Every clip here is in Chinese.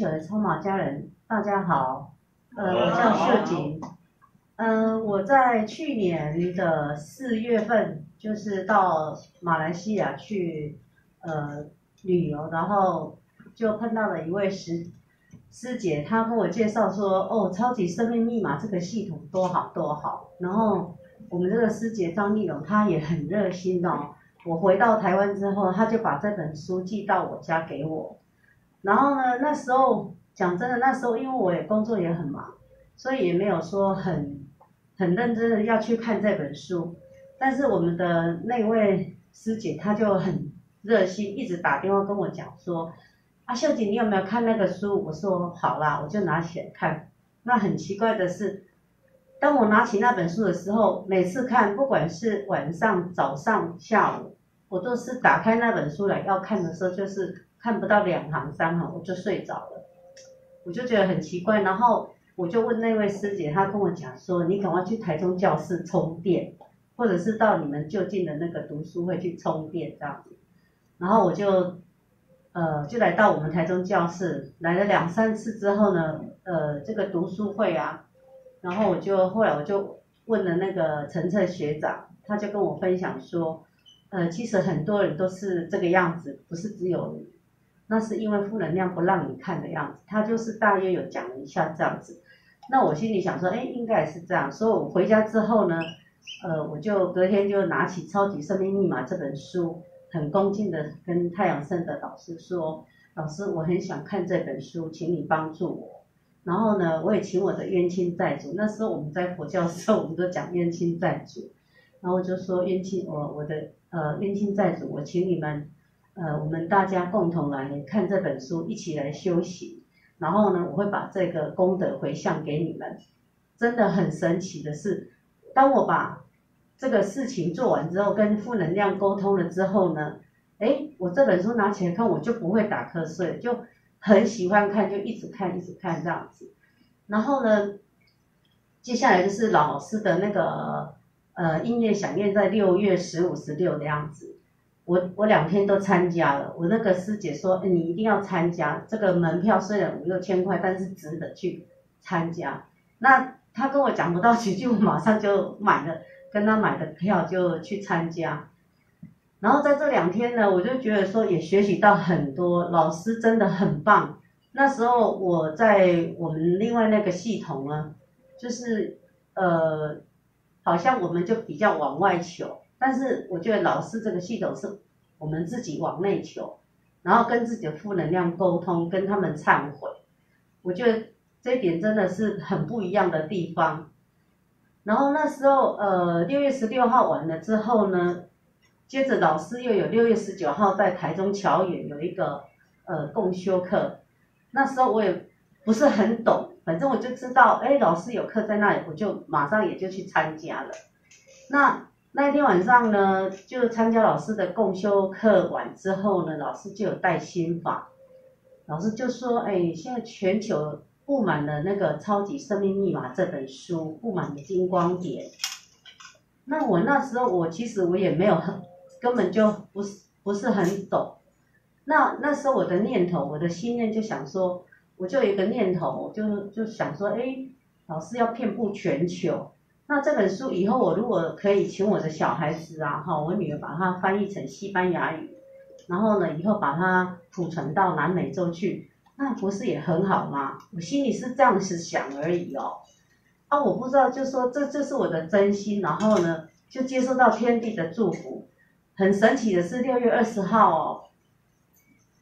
球的超马家人大家好，呃，我叫秀锦，嗯、我在去年的四月份就是到马来西亚去呃旅游，然后就碰到了一位师师姐，她跟我介绍说，哦，超级生命密码这个系统多好多好，然后我们这个师姐张丽蓉她也很热心哦。我回到台湾之后，她就把这本书寄到我家给我。然后呢，那时候讲真的，那时候因为我也工作也很忙，所以也没有说很很认真的要去看这本书。但是我们的那位师姐，她就很热心，一直打电话跟我讲说：“啊，秀姐，你有没有看那个书？”我说：“好啦，我就拿起来看。”那很奇怪的是，当我拿起那本书的时候，每次看，不管是晚上、早上、下午，我都是打开那本书来要看的时候，就是看不到两行三行，我就睡着了，我就觉得很奇怪。然后我就问那位师姐，她跟我讲说：“你赶快去台中教室充电，或者是到你们就近的那个读书会去充电这样子。”然后我就呃就来到我们台中教室，来了两三次之后呢，呃这个读书会啊。然后我就后来我就问了那个陈策学长，他就跟我分享说，呃，其实很多人都是这个样子，不是只有，那是因为负能量不让你看的样子。他就是大约有讲了一下这样子，那我心里想说，哎，应该也是这样。所以我回家之后呢，呃，我就隔天就拿起《超级生命密码》这本书，很恭敬的跟太阳圣的导师说，老师，我很想看这本书，请你帮助我。然后呢，我也请我的冤亲债主。那时候我们在佛教时候，我们都讲冤亲债主。然后我就说冤亲，我我的呃冤亲债主，我请你们呃我们大家共同来看这本书，一起来修行。然后呢，我会把这个功德回向给你们。真的很神奇的是，当我把这个事情做完之后，跟负能量沟通了之后呢，哎，我这本书拿起来看，我就不会打瞌睡，就。很喜欢看，就一直看，一直看这样子。然后呢，接下来就是老师的那个呃音乐响念，在六月十五、十六的样子。我我两天都参加了。我那个师姐说，你一定要参加。这个门票虽然五六千块，但是值得去参加。那他跟我讲不到几句，我马上就买了，跟他买的票就去参加。然后在这两天呢，我就觉得说也学习到很多，老师真的很棒。那时候我在我们另外那个系统呢，就是呃，好像我们就比较往外求，但是我觉得老师这个系统是我们自己往内求，然后跟自己的负能量沟通，跟他们忏悔。我觉得这一点真的是很不一样的地方。然后那时候呃，六月十六号完了之后呢。接着老师又有六月十九号在台中侨园有一个呃共修课，那时候我也不是很懂，反正我就知道，哎，老师有课在那里，我就马上也就去参加了。那那一天晚上呢，就参加老师的共修课完之后呢，老师就有带心法，老师就说，哎，现在全球布满了那个超级生命密码这本书，布满了金光点。那我那时候我其实我也没有很。根本就不是不是很懂，那那时候我的念头，我的心念就想说，我就有一个念头，就就想说，哎，老师要遍布全球，那这本书以后我如果可以请我的小孩子啊，哈，我女儿把它翻译成西班牙语，然后呢，以后把它储存到南美洲去，那不是也很好吗？我心里是这样子想而已哦，啊，我不知道，就说这这是我的真心，然后呢，就接受到天地的祝福。很神奇的是，六月二十号哦，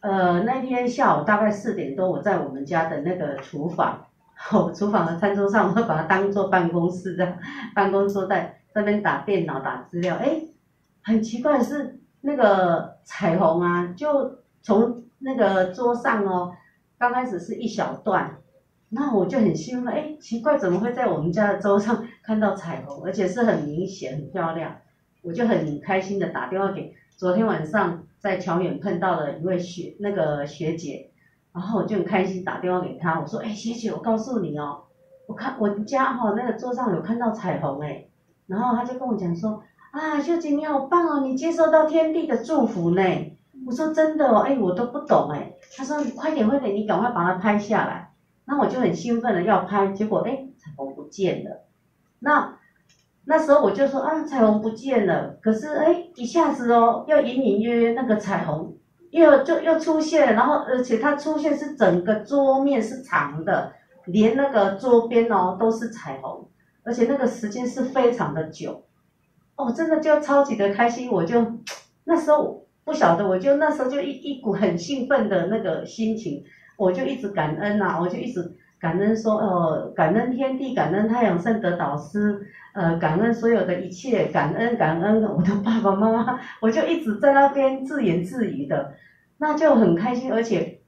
呃，那天下午大概四点多，我在我们家的那个厨房，哦，厨房的餐桌上，我会把它当做办公室的办公桌，在这边打电脑打资料。哎，很奇怪的是，那个彩虹啊，就从那个桌上哦，刚开始是一小段，那我就很兴奋，哎，奇怪，怎么会在我们家的桌上看到彩虹，而且是很明显、很漂亮。我就很开心的打电话给昨天晚上在桥远碰到的一位学那个学姐，然后我就很开心打电话给他，我说，哎，学姐，我告诉你哦，我看我家哈那个桌上有看到彩虹哎，然后他就跟我讲说，啊，秀姐你好棒哦，你接受到天地的祝福呢。我说真的哦，哎，我都不懂哎。他说快点快点，你赶快把它拍下来。那我就很兴奋的要拍，结果哎，彩虹不见了。那那时候我就说啊，彩虹不见了。可是哎，一下子哦，又隐隐约约那个彩虹又就又出现，然后而且它出现是整个桌面是长的，连那个桌边哦都是彩虹，而且那个时间是非常的久。哦，真的就超级的开心，我就那时候。不晓得，我就那时候就一一股很兴奋的那个心情，我就一直感恩呐，我就一直感恩说，呃，感恩天地，感恩太阳圣德导师，呃，感恩所有的一切，感恩感恩我的爸爸妈妈，我就一直在那边自言自语的，那就很开心，而且，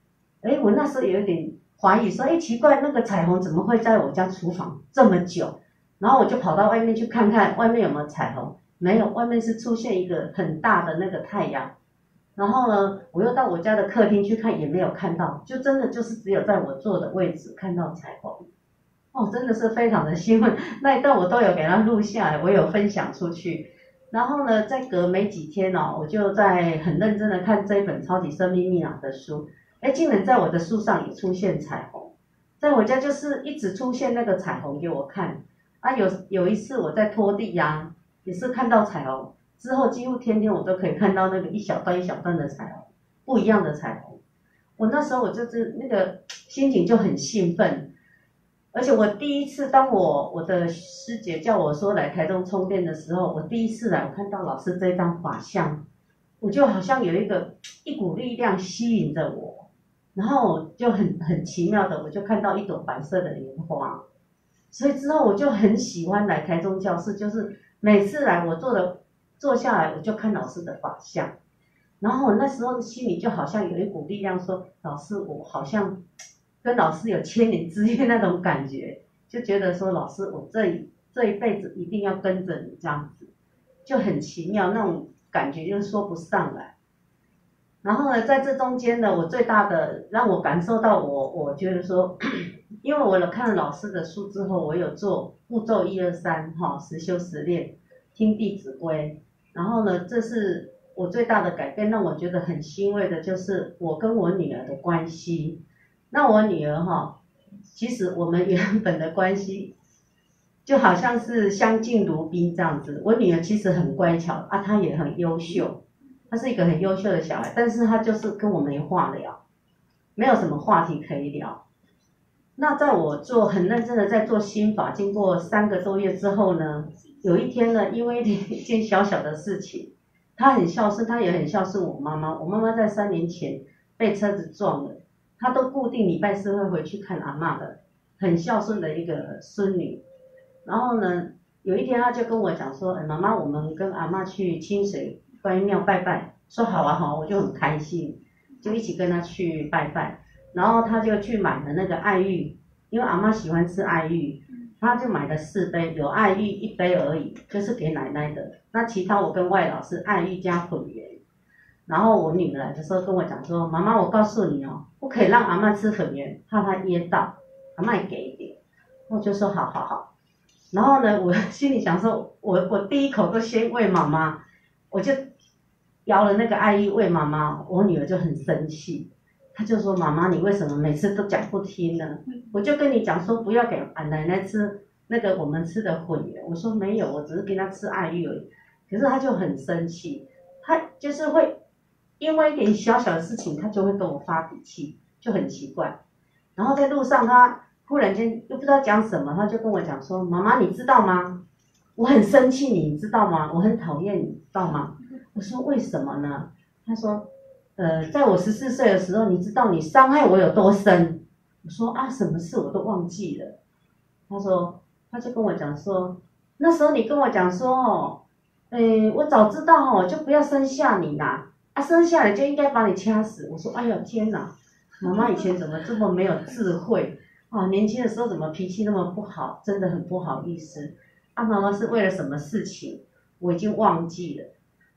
哎，我那时候有点怀疑说，哎，奇怪，那个彩虹怎么会在我家厨房这么久？然后我就跑到外面去看看外面有没有彩虹，没有，外面是出现一个很大的那个太阳。然后呢，我又到我家的客厅去看，也没有看到，就真的就是只有在我坐的位置看到彩虹，哦，真的是非常的兴奋。那一段我都有给他录下来，我有分享出去。然后呢，再隔没几天哦，我就在很认真的看这一本《超级生命密码》的书，哎，竟然在我的书上也出现彩虹，在我家就是一直出现那个彩虹给我看。啊，有有一次我在拖地呀，也是看到彩虹。之后几乎天天我都可以看到那个一小段一小段的彩虹，不一样的彩虹。我那时候我就是那个心情就很兴奋，而且我第一次当我我的师姐叫我说来台中充电的时候，我第一次来我看到老师这张法像，我就好像有一个一股力量吸引着我，然后就很很奇妙的我就看到一朵白色的莲花，所以之后我就很喜欢来台中教室，就是每次来我做的。坐下来我就看老师的法相，然后我那时候心里就好像有一股力量说，老师我好像跟老师有千年之约那种感觉，就觉得说老师我这一这一辈子一定要跟着你这样子，就很奇妙那种感觉就是说不上来。然后呢，在这中间呢，我最大的让我感受到我我觉得说，因为我有看了老师的书之后，我有做步骤一二三哈，实修实练，听弟子规。然后呢，这是我最大的改变，让我觉得很欣慰的，就是我跟我女儿的关系。那我女儿哈，其实我们原本的关系就好像是相敬如宾这样子。我女儿其实很乖巧啊，她也很优秀，她是一个很优秀的小孩，但是她就是跟我没话聊，没有什么话题可以聊。那在我做很认真的在做心法，经过三个多月之后呢？有一天呢，因为 一件小小的事情，他很孝顺，他也很孝顺我妈妈。我妈妈在三年前被车子撞了，他都固定礼拜四会回去看阿妈的，很孝顺的一个孙女。然后呢，有一天他就跟我讲说：“哎，妈妈，我们跟阿妈去清水观音庙拜拜。”说好啊好，我就很开心，就一起跟他去拜拜。然后他就去买了那个爱玉，因为阿妈喜欢吃爱玉。他就买了四杯，有爱玉一杯而已，就是给奶奶的。那其他我跟外老是爱玉加粉圆。然后我女儿来的时候跟我讲说：“妈妈，我告诉你哦，不可以让阿妈吃粉圆，怕她噎到。阿妈给一点。”我就说：“好好好。”然后呢，我 心里想说：“我我第一口都先喂妈妈，我就摇了那个爱玉喂妈妈。”我女儿就很生气。他就说：“妈妈，你为什么每次都讲不听呢？我就跟你讲说，不要给俺奶奶吃那个我们吃的混元。我说没有，我只是给她吃爱玉而已。可是他就很生气，他就是会因为一点小小的事情，他就会跟我发脾气，就很奇怪。然后在路上，他忽然间又不知道讲什么，他就跟我讲说：妈妈，你知道吗？我很生气，你知道吗？我很讨厌你，知道吗？我说为什么呢？他说。”呃，在我十四岁的时候，你知道你伤害我有多深？我说啊，什么事我都忘记了。他说，他就跟我讲说，那时候你跟我讲说哦，诶，我早知道哦，就不要生下你啦，啊，生下来就应该把你掐死。我说，哎呦天哪，妈妈以前怎么这么没有智慧啊？年轻的时候怎么脾气那么不好？真的很不好意思。啊，妈妈是为了什么事情？我已经忘记了。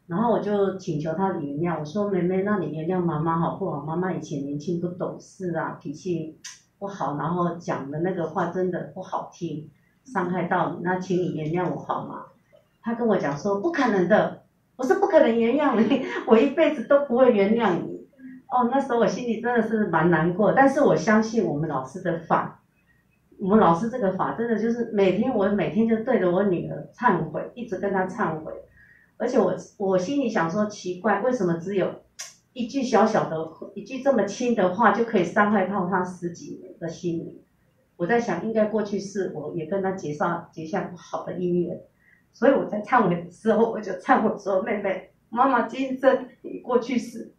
然后我就请求他原谅，我说妹妹，那你原谅妈妈好不好？妈妈以前年轻不懂事啊，脾气不好，然后讲的那个话真的不好听，伤害到你，那请你原谅我好吗？他跟我讲说不可能的，我是不可能原谅你，我一辈子都不会原谅你。哦，那时候我心里真的是蛮难过，但是我相信我们老师的法，我们老师这个法真的就是每天我每天就对着我女儿忏悔，一直跟她忏悔。而且我我心里想说，奇怪，为什么只有一句小小的、一句这么轻的话，就可以伤害到他十几年的心灵？我在想，应该过去是我也跟他结上结下不好的姻缘，所以我在忏悔的时候，我就忏悔说：“妹妹，妈妈今生你过去是，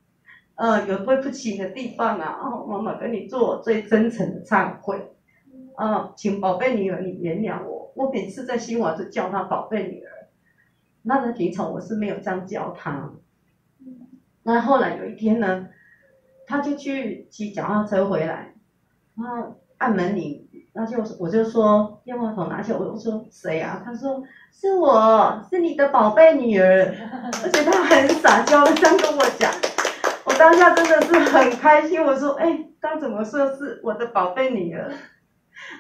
呃，有对不起的地方啊，哦，妈妈跟你做最真诚的忏悔，啊，请宝贝女儿你原谅我，我每次在新华就叫她宝贝女儿。”那个平常我是没有这样教他，那后来有一天呢，他就去骑脚踏车回来，然后按门铃，那就我就说电话筒拿起来，我说谁啊？他说是我是你的宝贝女儿，而且他很撒娇的这样跟我讲，我当下真的是很开心，我说哎，刚怎么说是我的宝贝女儿？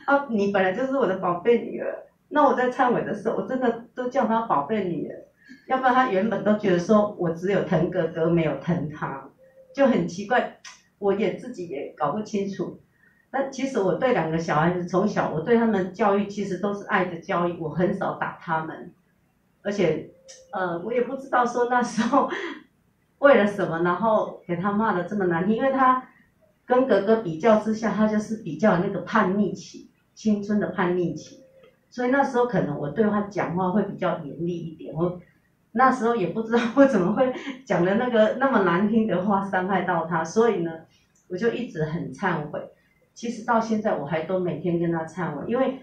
啊，你本来就是我的宝贝女儿。那我在忏悔的时候，我真的都叫他宝贝女儿，要不然他原本都觉得说我只有疼哥哥没有疼他，就很奇怪，我也自己也搞不清楚。但其实我对两个小孩子从小我对他们教育其实都是爱的教育，我很少打他们，而且呃我也不知道说那时候 为了什么，然后给他骂的这么难听，因为他跟哥哥比较之下，他就是比较那个叛逆期，青春的叛逆期。所以那时候可能我对他讲话会比较严厉一点，我那时候也不知道我怎么会讲的那个那么难听的话伤害到他，所以呢，我就一直很忏悔。其实到现在我还都每天跟他忏悔，因为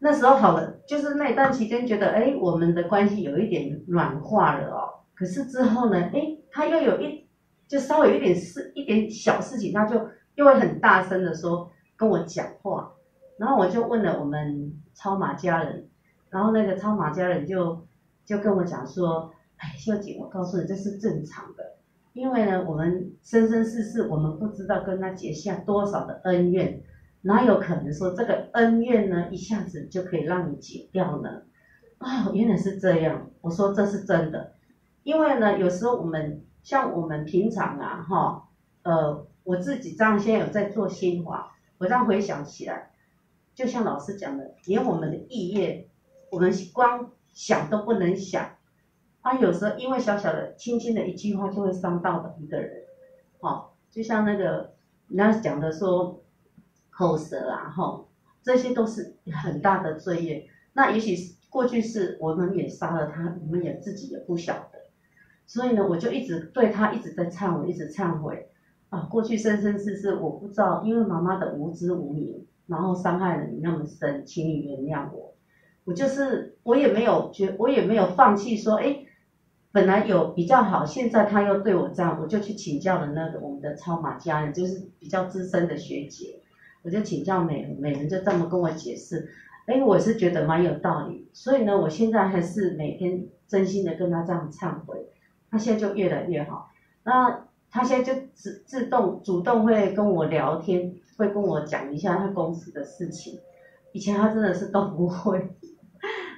那时候好了，就是那一段期间觉得哎我们的关系有一点软化了哦。可是之后呢，哎他又有一就稍微有一点事一点小事情，他就又会很大声的说跟我讲话。然后我就问了我们超马家人，然后那个超马家人就就跟我讲说，哎，秀姐，我告诉你这是正常的，因为呢，我们生生世世我们不知道跟他结下多少的恩怨，哪有可能说这个恩怨呢一下子就可以让你解掉呢？啊，原来是这样，我说这是真的，因为呢，有时候我们像我们平常啊，哈，呃，我自己这样现在有在做心法，我这样回想起来。就像老师讲的，连我们的意业，我们光想都不能想。啊，有时候因为小小的、轻轻的一句话，就会伤到的一个人。好，就像那个人家讲的说，口舌啊，哈，这些都是很大的罪业。那也许过去是我们也杀了他，我们也自己也不晓得。所以呢，我就一直对他一直在忏悔，一直忏悔。啊，过去生生世世我不知道，因为妈妈的无知无明。然后伤害了你那么深，请你原谅我。我就是我也没有觉，我也没有放弃说，哎，本来有比较好，现在他又对我这样，我就去请教了那个我们的超马家人，就是比较资深的学姐，我就请教美人，美人就这么跟我解释，哎，我是觉得蛮有道理，所以呢，我现在还是每天真心的跟他这样忏悔，他现在就越来越好。那他现在就自自动主动会跟我聊天。会跟我讲一下他公司的事情，以前他真的是都不会，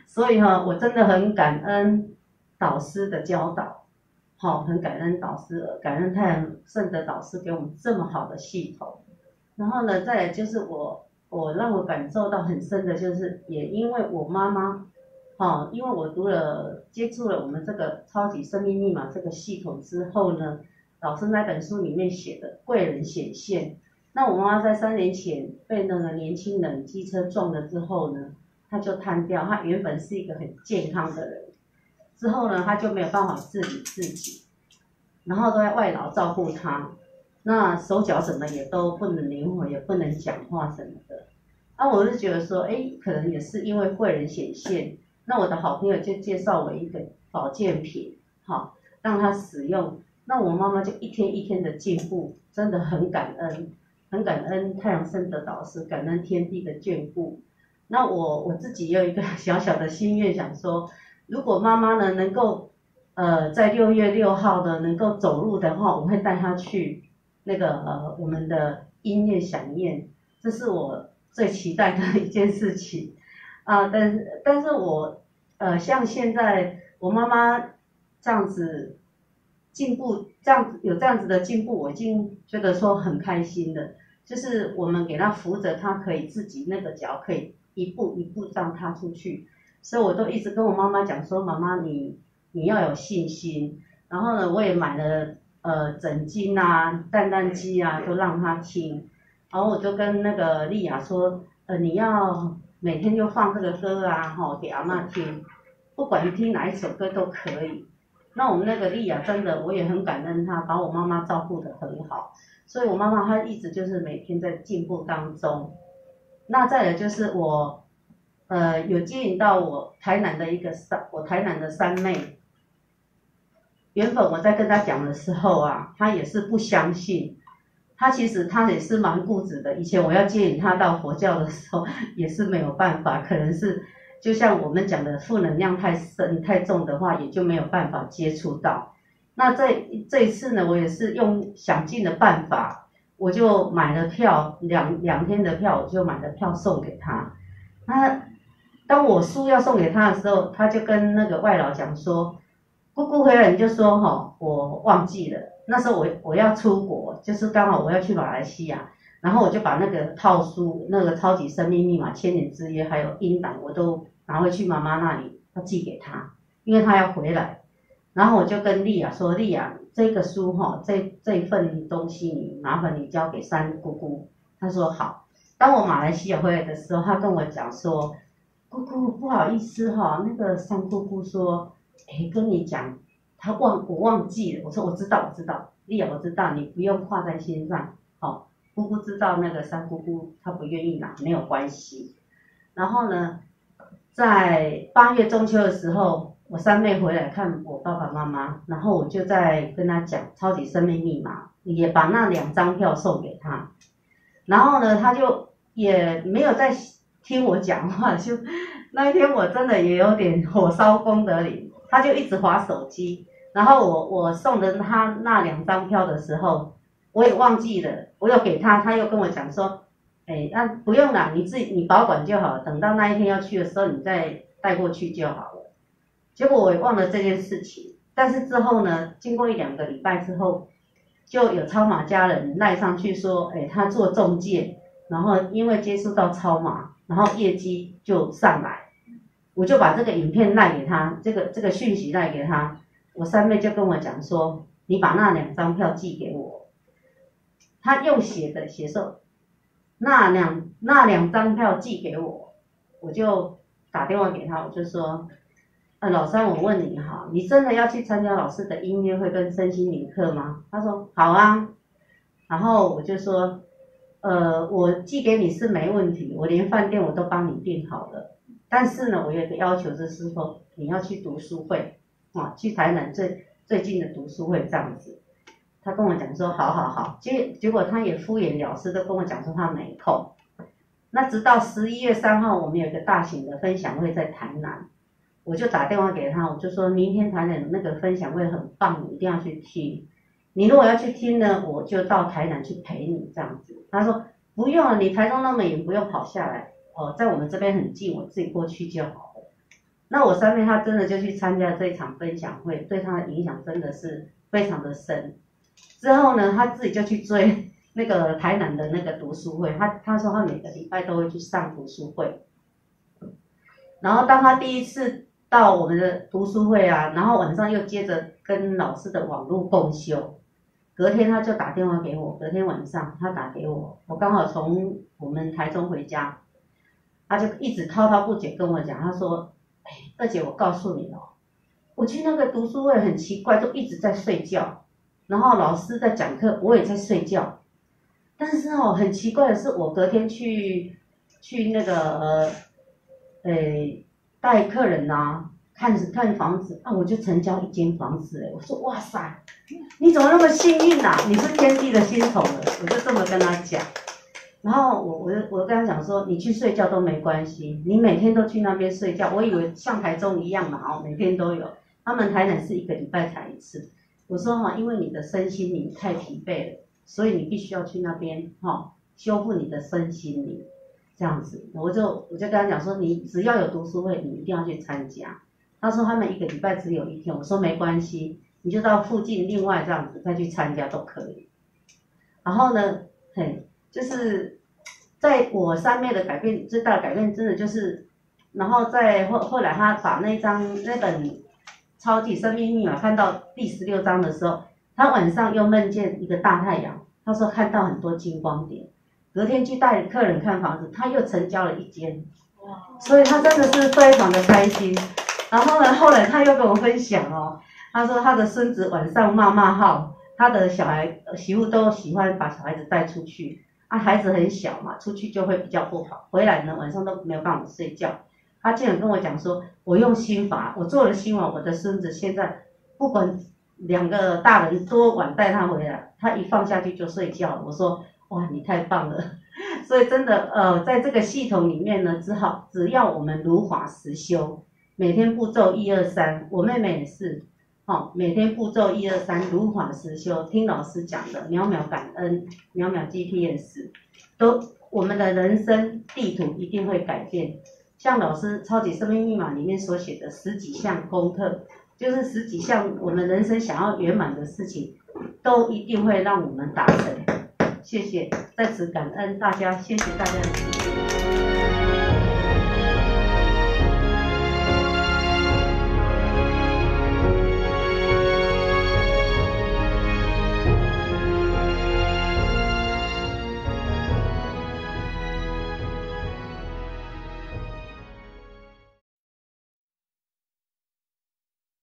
所以哈，我真的很感恩导师的教导，好，很感恩导师，感恩太阳圣德导师给我们这么好的系统。然后呢，再来就是我，我让我感受到很深的就是，也因为我妈妈，哈，因为我读了接触了我们这个超级生命密码这个系统之后呢，老师那本书里面写的贵人显现。那我妈妈在三年前被那个年轻人机车撞了之后呢，她就瘫掉。她原本是一个很健康的人，之后呢，她就没有办法自理自己，然后都在外劳照顾她，那手脚什么也都不能灵活，也不能讲话什么的。那我是觉得说，哎，可能也是因为贵人显现，那我的好朋友就介绍我一个保健品，好让她使用，那我妈妈就一天一天的进步，真的很感恩。很感恩太阳升的导师，感恩天地的眷顾。那我我自己有一个 小小的心愿，想说，如果妈妈呢能够呃，在六月六号的能够走路的话，我会带她去那个呃我们的音乐响宴，这是我最期待的一件事情啊。但但是我呃像现在我妈妈这样子进步，这样子有这样子的进步，我已经觉得说很开心的。就是我们给他扶着，他可以自己那个脚可以一步一步这样踏出去，所以我都一直跟我妈妈讲说，妈妈你你要有信心。然后呢，我也买了呃枕巾啊、蛋蛋机啊，都让他听。然后我就跟那个丽雅说，呃你要每天就放这个歌啊，哈给阿妈听，不管你听哪一首歌都可以。那我们那个丽雅真的，我也很感恩她，把我妈妈照顾得很好。所以我妈妈她一直就是每天在进步当中，那再来就是我，呃，有接引到我台南的一个三，我台南的三妹，原本我在跟她讲的时候啊，她也是不相信，她其实她也是蛮固执的。以前我要接引她到佛教的时候，也是没有办法，可能是就像我们讲的负能量太深太重的话，也就没有办法接触到。那这这一次呢，我也是用想尽的办法，我就买了票，两两天的票，我就买了票送给他。那当我书要送给他的时候，他就跟那个外老讲说：“姑姑回来你就说哈，我忘记了。那时候我我要出国，就是刚好我要去马来西亚，然后我就把那个套书、那个超级生命密码、千年之约还有音档，我都拿回去妈妈那里要寄给她，因为她要回来。”然后我就跟丽亚说：“丽亚，这个书哈，这这份东西你麻烦你交给三姑姑。”她说好。当我马来西亚回来的时候，她跟我讲说：“姑姑不好意思哈，那个三姑姑说，哎，跟你讲，她忘我忘记了。”我说：“我知道，我知道，丽亚我知道，你不用挂在心上。好，姑姑知道那个三姑姑她不愿意拿，没有关系。然后呢，在八月中秋的时候。”我三妹回来看我爸爸妈妈，然后我就在跟她讲超级生命密码，也把那两张票送给她，然后呢，她就也没有再听我讲话，就那一天我真的也有点火烧功德林，她就一直划手机，然后我我送的她那两张票的时候，我也忘记了，我又给他，他又跟我讲说，哎，那不用了，你自己你保管就好，等到那一天要去的时候，你再带过去就好了。结果我也忘了这件事情，但是之后呢，经过一两个礼拜之后，就有超马家人赖上去说，哎，他做中介，然后因为接触到超马，然后业绩就上来，我就把这个影片赖给他，这个这个讯息赖给他，我三妹就跟我讲说，你把那两张票寄给我，他用写的写说，那两那两张票寄给我，我就打电话给他，我就说。呃，老三，我问你哈，你真的要去参加老师的音乐会跟身心灵课吗？他说好啊，然后我就说，呃，我寄给你是没问题，我连饭店我都帮你订好了，但是呢，我有个要求就是说，你要去读书会，啊，去台南最最近的读书会这样子。他跟我讲说，好好好，结结果他也敷衍了事，都跟我讲说他没空。那直到十一月三号，我们有一个大型的分享会在台南。我就打电话给他，我就说明天台南那个分享会很棒，你一定要去听。你如果要去听呢，我就到台南去陪你这样子。他说不用，你台中那么远，不用跑下来哦，在我们这边很近，我自己过去就好了。那我三妹她真的就去参加这一场分享会，对她的影响真的是非常的深。之后呢，他自己就去追那个台南的那个读书会，他他说他每个礼拜都会去上读书会。然后当他第一次。到我们的读书会啊，然后晚上又接着跟老师的网络共修，隔天他就打电话给我，隔天晚上他打给我，我刚好从我们台中回家，他就一直滔滔不绝跟我讲，他说，哎，二姐我告诉你哦，我去那个读书会很奇怪，都一直在睡觉，然后老师在讲课，我也在睡觉，但是哦，很奇怪的是，我隔天去去那个呃，诶。带客人呐，看看房子啊，我就成交一间房子哎，我说哇塞，你怎么那么幸运呐？你是天地的心头了，我就这么跟他讲。然后我我我跟他讲说，你去睡觉都没关系，你每天都去那边睡觉，我以为像台中一样嘛哦，每天都有。他们台南是一个礼拜才一次。我说哈，因为你的身心灵太疲惫了，所以你必须要去那边哈，修复你的身心灵，这样子。我就我就跟他讲说，你只要有读书会，你一定要去参加。他说他们一个礼拜只有一天，我说没关系，你就到附近另外这样子再去参加都可以。然后呢，嘿，就是在我三妹的改变最大的改变，真的就是，然后在后后来他把那张那本。超级生命密码看到第十六章的时候，他晚上又梦见一个大太阳，他说看到很多金光点。隔天去带客人看房子，他又成交了一间，所以他真的是非常的开心。然后呢，后来他又跟我分享哦，他说他的孙子晚上骂骂号，他的小孩媳妇都喜欢把小孩子带出去，啊，孩子很小嘛，出去就会比较不好，回来呢晚上都没有办法睡觉。他竟然跟我讲说，我用心法，我做了心法，我的孙子现在不管两个大人多晚带他回来，他一放下去就睡觉。我说，哇，你太棒了！所以真的，呃，在这个系统里面呢，只好只要我们如法实修，每天步骤一二三，我妹妹也是，哦，每天步骤一二三，如法实修，听老师讲的，秒秒感恩，秒秒 GPS，都我们的人生地图一定会改变。像老师《超级生命密码》里面所写的十几项功课，就是十几项我们人生想要圆满的事情，都一定会让我们达成。谢谢，在此感恩大家，谢谢大家的。